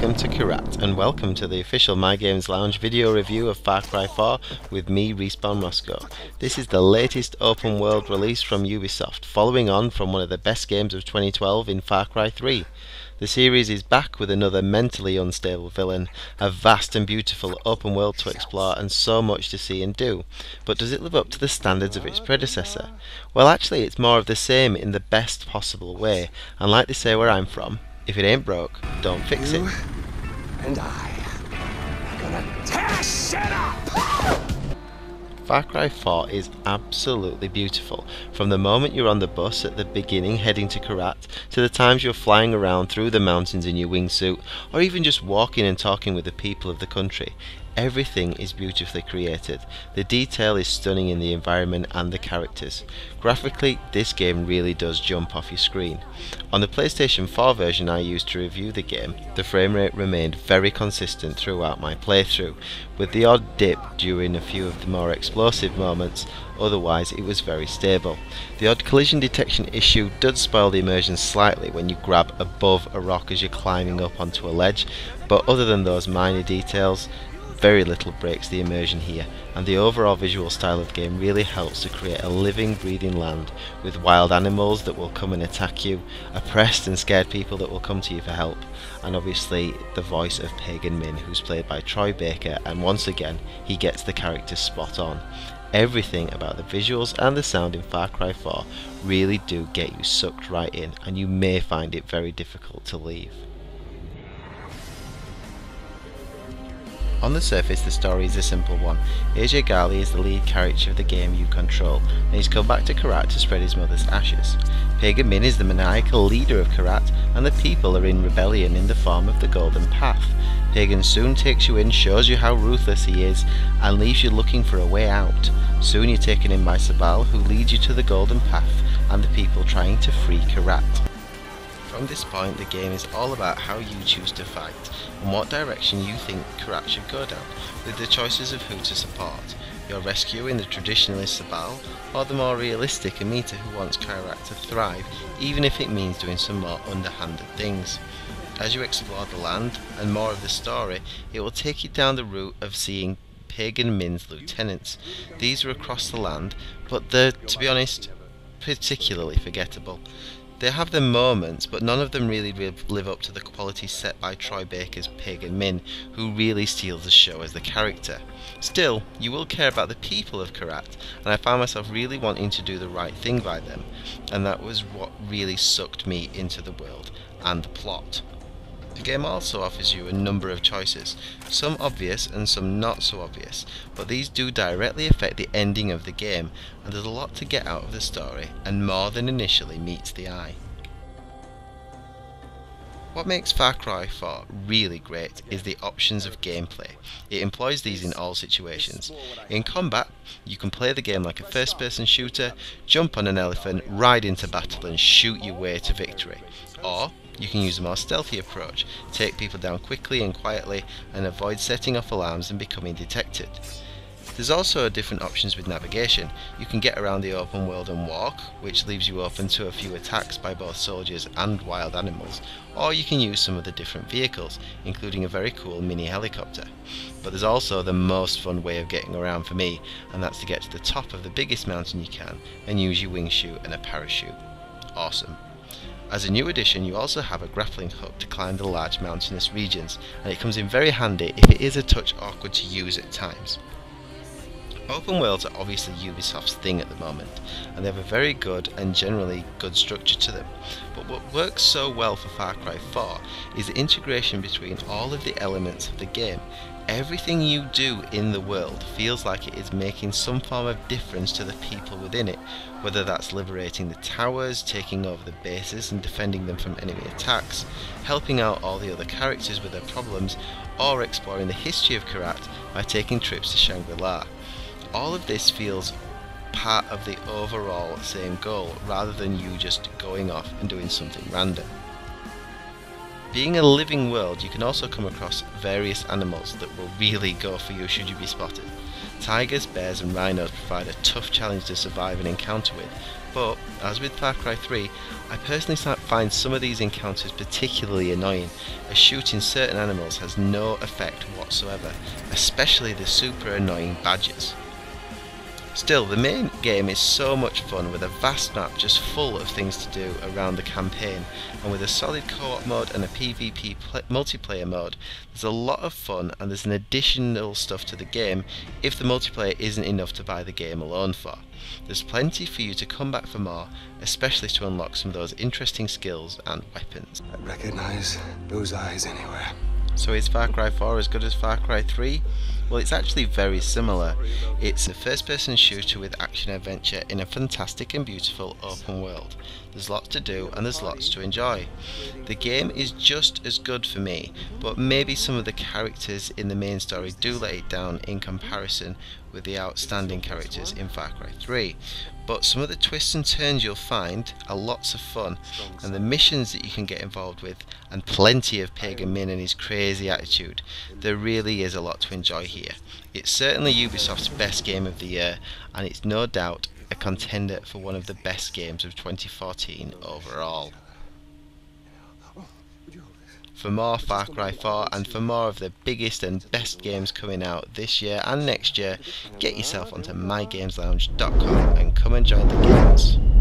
welcome to Kyrat, and welcome to the official My Games Lounge video review of Far Cry 4 with me, Respawn Rossco. This is the latest open world release from Ubisoft, following on from one of the best games of 2012 in Far Cry 3. The series is back with another mentally unstable villain, a vast and beautiful open world to explore, and so much to see and do. But does it live up to the standards of its predecessor? Well, actually, it's more of the same in the best possible way, and like they say where I'm from, if it ain't broke, don't fix it. And I are gonna tear shit up! Far Cry 4 is absolutely beautiful. From the moment you're on the bus at the beginning heading to Kyrat, to the times you're flying around through the mountains in your wingsuit, or even just walking and talking with the people of the country, Everything is beautifully created. The detail is stunning in the environment and the characters. Graphically, this game really does jump off your screen. On the PlayStation 4 version I used to review the game, the frame rate remained very consistent throughout my playthrough, with the odd dip during a few of the more explosive moments, otherwise it was very stable. The odd collision detection issue does spoil the immersion slightly when you grab above a rock as you're climbing up onto a ledge, but other than those minor details, very little breaks the immersion here, and the overall visual style of the game really helps to create a living, breathing land with wild animals that will come and attack you, oppressed and scared people that will come to you for help, and obviously the voice of Pagan Min, who's played by Troy Baker, and once again he gets the character spot on. Everything about the visuals and the sound in Far Cry 4 really do get you sucked right in, and you may find it very difficult to leave. On the surface, the story is a simple one. Ajay Ghale is the lead character of the game you control, and he's come back to Kyrat to spread his mother's ashes. Pagan Min is the maniacal leader of Kyrat, and the people are in rebellion in the form of the Golden Path. Pagan soon takes you in, shows you how ruthless he is, and leaves you looking for a way out. Soon you're taken in by Sabal, who leads you to the Golden Path, and the people trying to free Kyrat. From this point, the game is all about how you choose to fight, and what direction you think Kyrat should go down, with the choices of who to support. Your rescuing the traditionalist Sabal, or the more realistic Amita who wants Kyrat to thrive, even if it means doing some more underhanded things. As you explore the land, and more of the story, it will take you down the route of seeing Pagan Min's lieutenants. These are across the land, but they're, to be honest, particularly forgettable. They have their moments, but none of them really live up to the quality set by Troy Baker's Pagan Min, who really steals the show as the character. Still, you will care about the people of Kyrat, and I found myself really wanting to do the right thing by them, and that was what really sucked me into the world and the plot. The game also offers you a number of choices, some obvious and some not so obvious, but these do directly affect the ending of the game, and there's a lot to get out of the story, and more than initially meets the eye. What makes Far Cry 4 really great is the options of gameplay. It employs these in all situations. In combat, you can play the game like a first person shooter, jump on an elephant, ride into battle and shoot your way to victory. Or, you can use a more stealthy approach, take people down quickly and quietly, and avoid setting off alarms and becoming detected. There's also different options with navigation. You can get around the open world and walk, which leaves you open to a few attacks by both soldiers and wild animals, or you can use some of the different vehicles, including a very cool mini helicopter. But there's also the most fun way of getting around for me, and that's to get to the top of the biggest mountain you can and use your wing chute and a parachute. Awesome. As a new addition you also have a grappling hook to climb the large mountainous regions and it comes in very handy if it is a touch awkward to use at times. Open worlds are obviously Ubisoft's thing at the moment, and they have a very good and generally good structure to them. But what works so well for Far Cry 4 is the integration between all of the elements of the game. Everything you do in the world feels like it is making some form of difference to the people within it, whether that's liberating the towers, taking over the bases and defending them from enemy attacks, helping out all the other characters with their problems, or exploring the history of Kyrat by taking trips to Shangri-La all of this feels part of the overall same goal rather than you just going off and doing something random. Being a living world, you can also come across various animals that will really go for you should you be spotted. Tigers, bears and rhinos provide a tough challenge to survive an encounter with, but as with Far Cry 3, I personally find some of these encounters particularly annoying, as shooting certain animals has no effect whatsoever, especially the super annoying badgers. Still, the main game is so much fun with a vast map just full of things to do around the campaign and with a solid co-op mode and a PvP multiplayer mode there's a lot of fun and there's an additional stuff to the game if the multiplayer isn't enough to buy the game alone for. There's plenty for you to come back for more, especially to unlock some of those interesting skills and weapons. I recognize those eyes anywhere. So is Far Cry 4 as good as Far Cry 3? Well, it's actually very similar. It's a first person shooter with action adventure in a fantastic and beautiful open world. There's lots to do and there's lots to enjoy. The game is just as good for me, but maybe some of the characters in the main story do let it down in comparison with the outstanding characters in Far Cry 3. But some of the twists and turns you'll find are lots of fun, and the missions that you can get involved with, and plenty of Pagan Min and his crazy attitude. There really is a lot to enjoy here. It's certainly Ubisoft's best game of the year, and it's no doubt a contender for one of the best games of 2014 overall. For more Far Cry 4 and for more of the biggest and best games coming out this year and next year, get yourself onto mygameslounge.com and come and join the games.